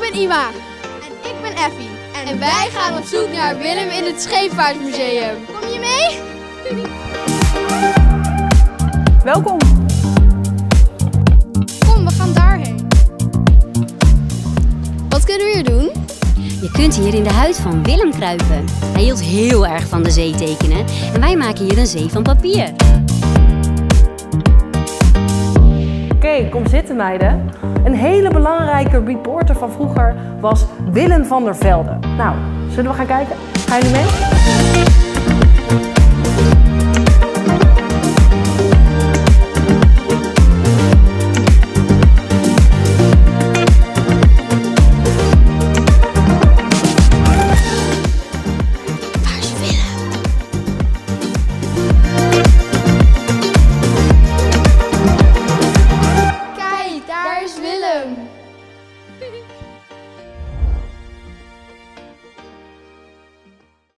ben Ima. En ik ben Effie. En, wij gaan op zoek naar Willem in het Scheepvaartmuseum. Kom je mee? Welkom! Kom, we gaan daarheen. Wat kunnen we hier doen? Je kunt hier in de huid van Willem kruipen. Hij hield heel erg van de zee tekenen en wij maken hier een zee van papier. Kom zitten meiden. Een hele belangrijke reporter van vroeger was Willem van der Velde. Nou, zullen we gaan kijken? Gaan jullie mee?